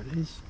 Olha isso.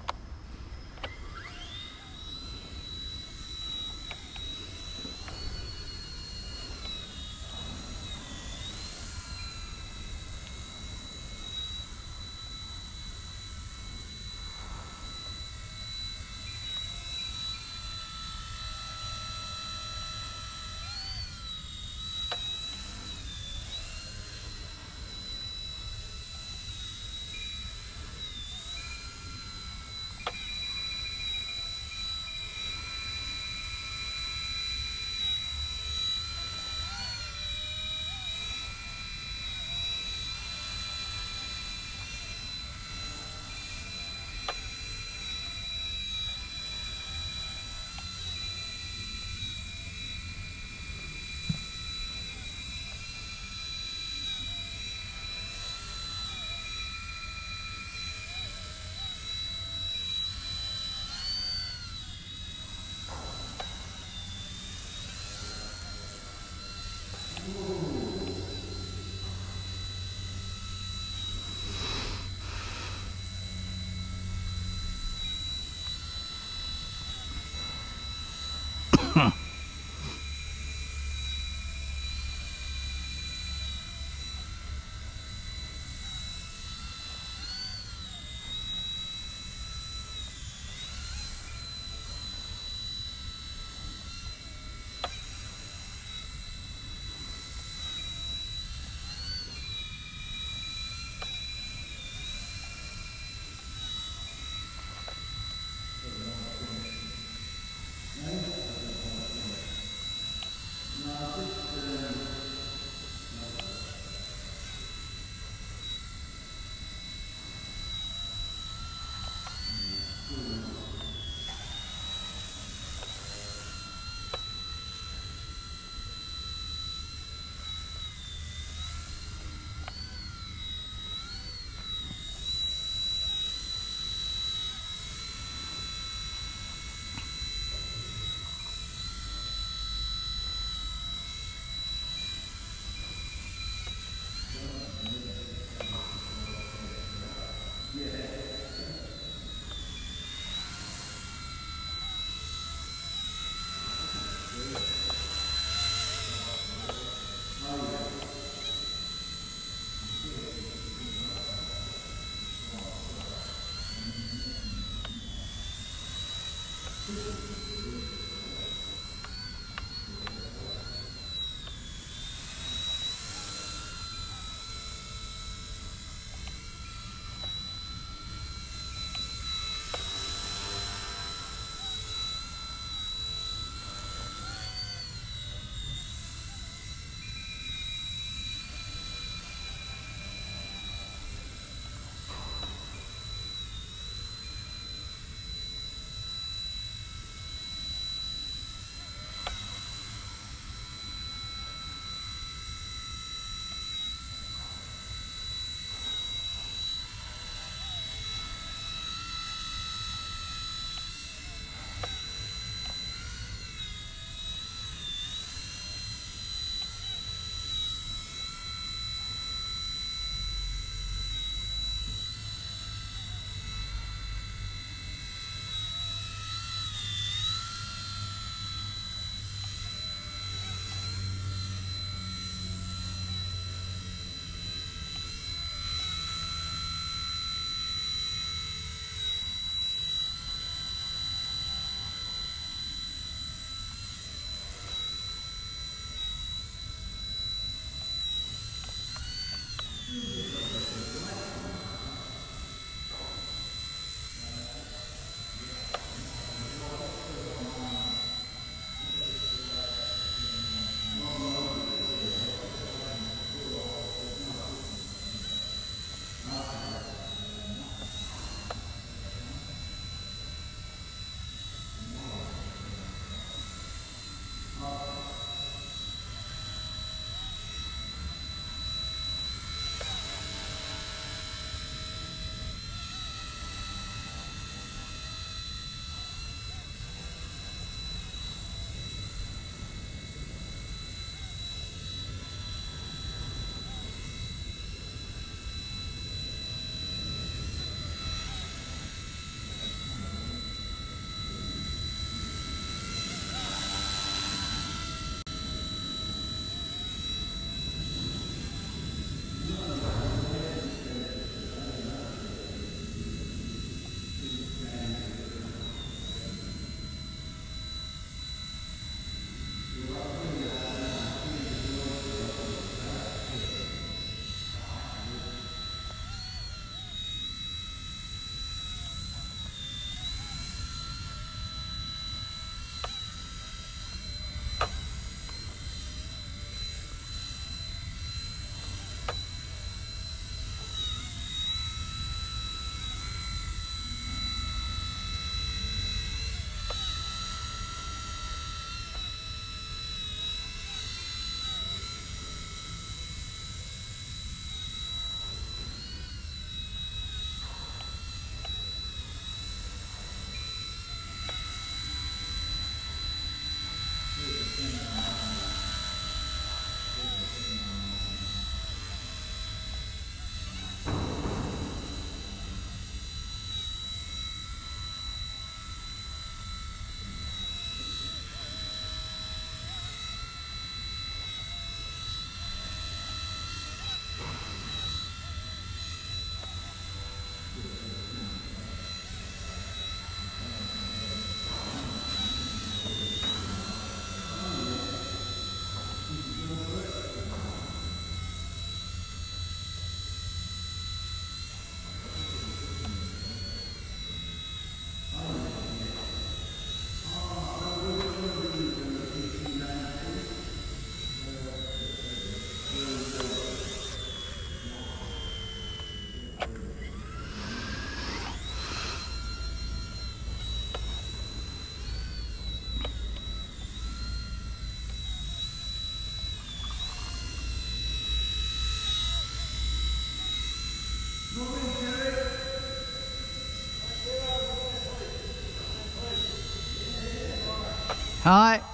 All right.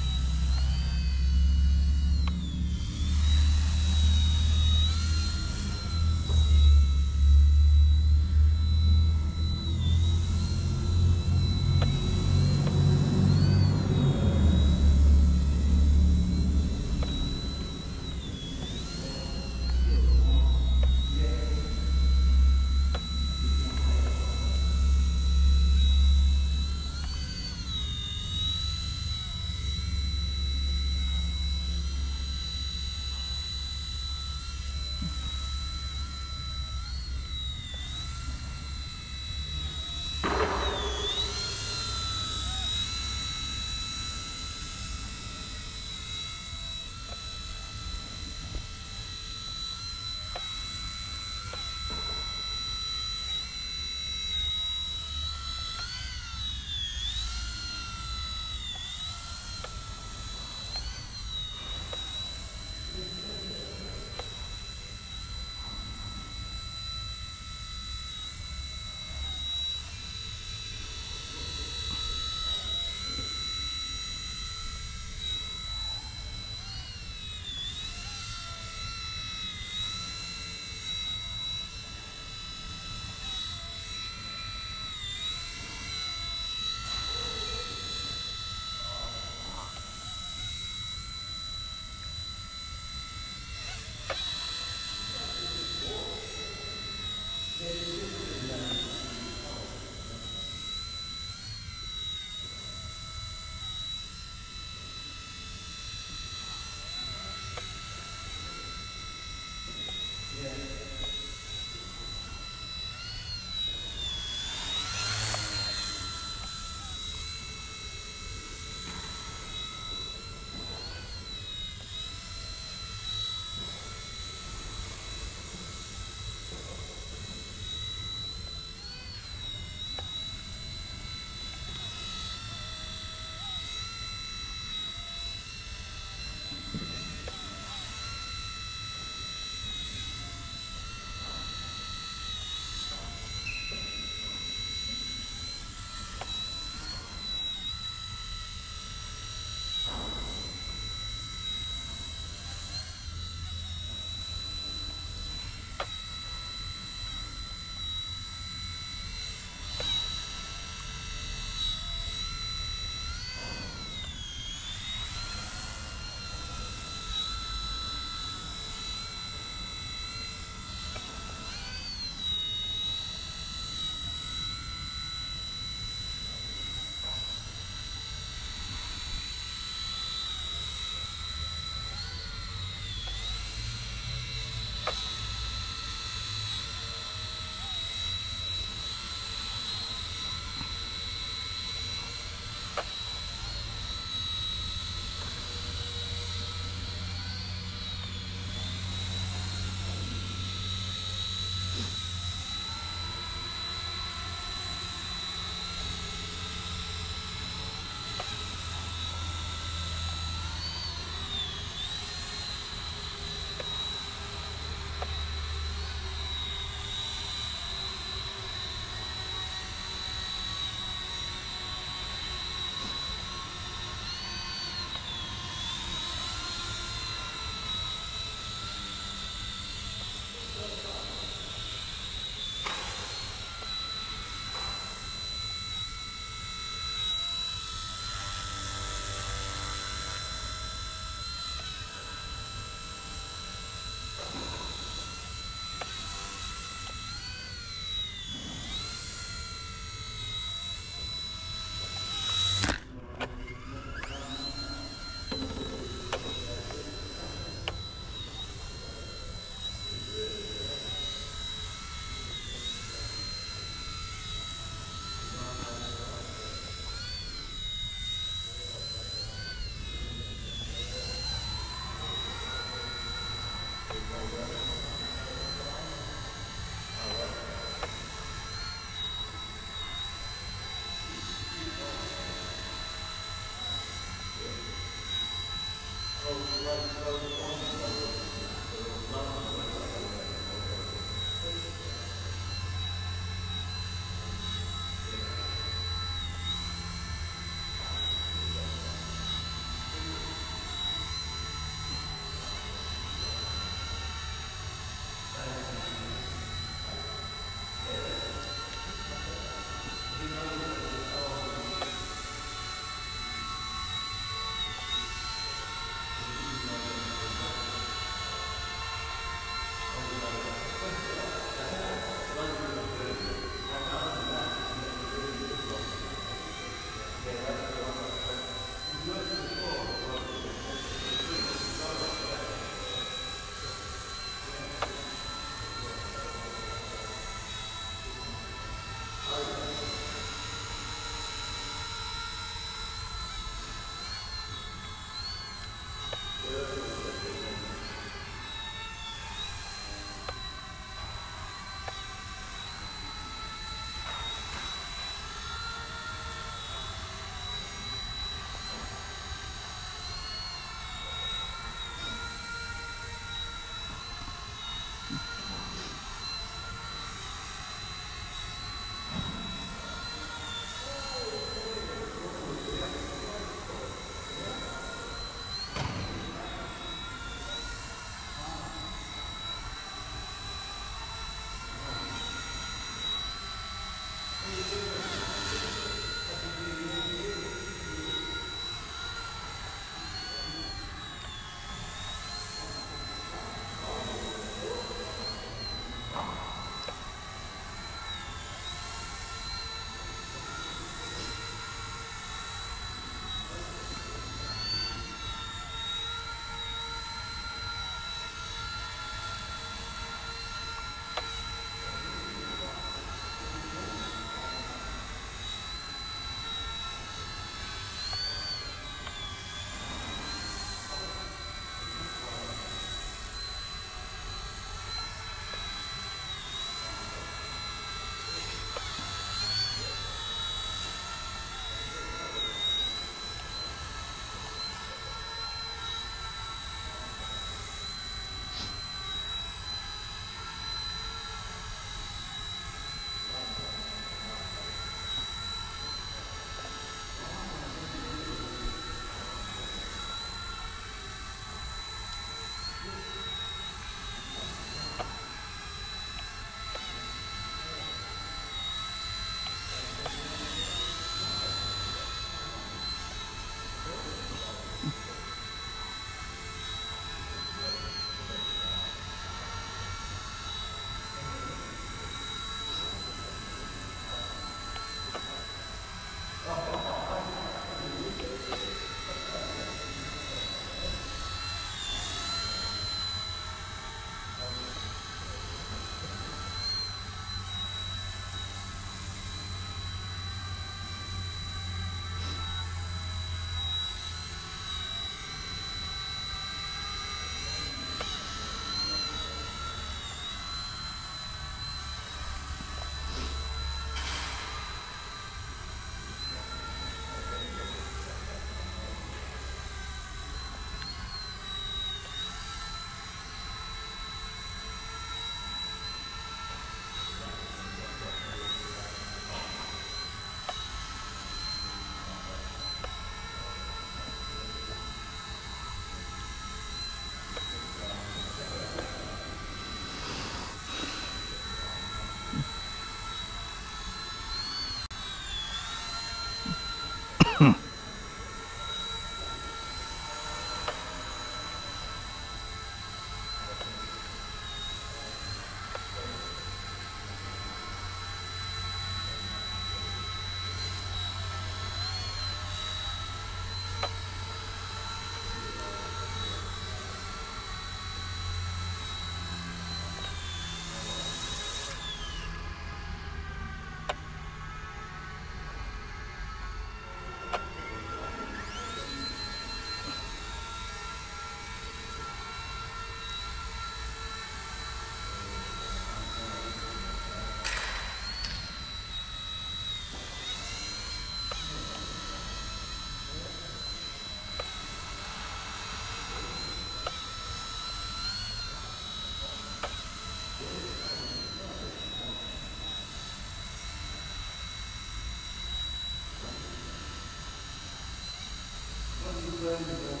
い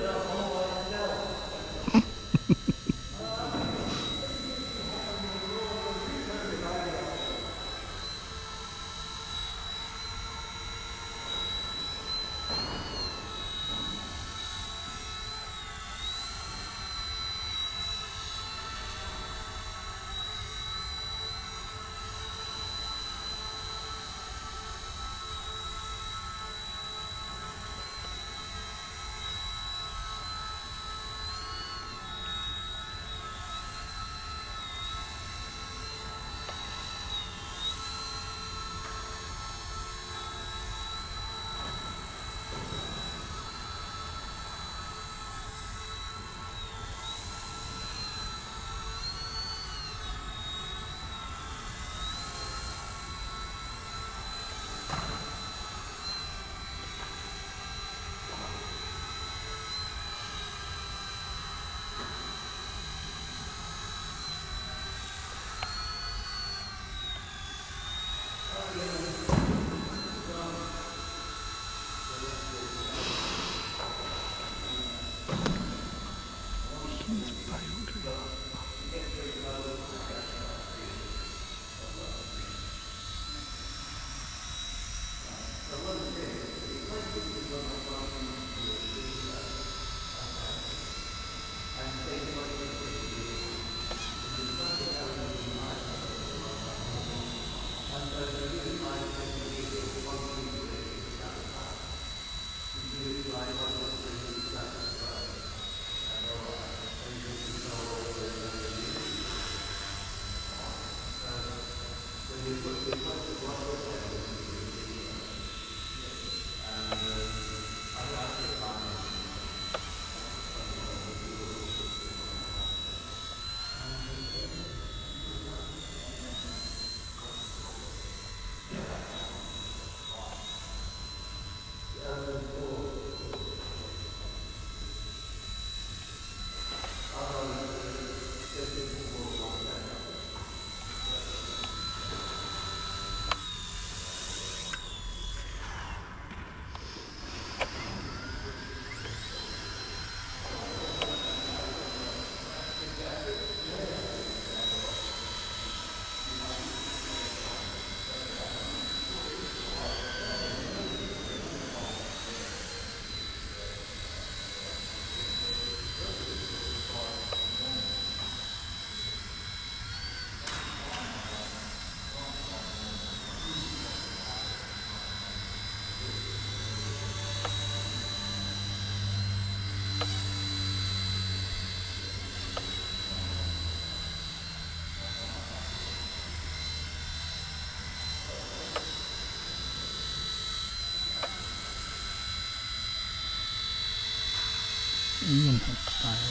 い いのった